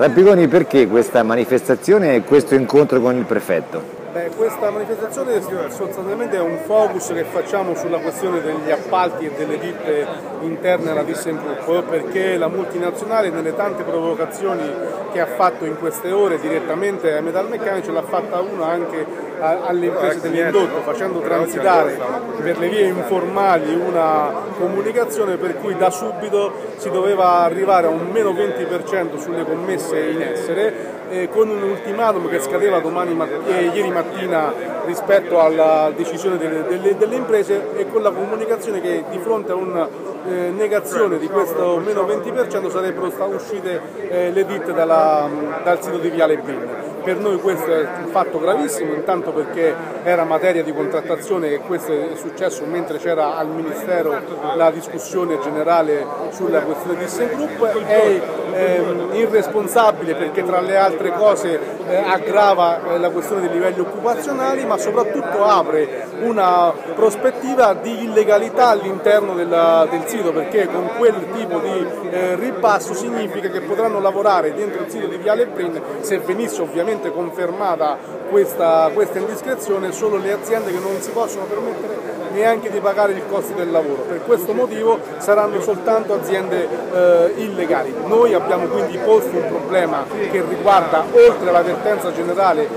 Rappigoni, perché questa manifestazione e questo incontro con il prefetto? Beh, questa manifestazione sostanzialmente è un focus che facciamo sulla questione degli appalti e delle ditte interne alla ThyssenKrupp perché la multinazionale nelle tante provocazioni che ha fatto in queste ore direttamente ai metalmeccanici l'ha fatta una anche alle imprese dell'indotto facendo transitare per le vie informali una comunicazione per cui da subito si doveva arrivare a un meno 20% sulle commesse in essere eh, con un ultimatum che scadeva domani eh, ieri mattina rispetto alla decisione delle, delle, delle, imprese e con la comunicazione che di fronte a una eh, negazione di questo meno 20% sarebbero uscite eh, le ditte dalla, dal sito di Viale Bin. Per noi questo è un fatto gravissimo, intanto perché era materia di contrattazione e questo è successo mentre c'era al Ministero la discussione generale sulla questione di Group, è ehm, irresponsabile perché tra le altre cose eh, aggrava eh, la questione dei livelli occupazionali ma soprattutto apre una prospettiva di illegalità all'interno del sito perché con quel tipo di eh, ribasso significa che potranno lavorare dentro il sito di Viale Brin se venisse ovviamente confermata questa, questa indiscrezione solo le aziende che non si possono permettere neanche di pagare il costo del lavoro. Per questo motivo saranno soltanto aziende eh, illegali. Noi abbiamo quindi posto un problema che riguarda oltre all'avvertenza generale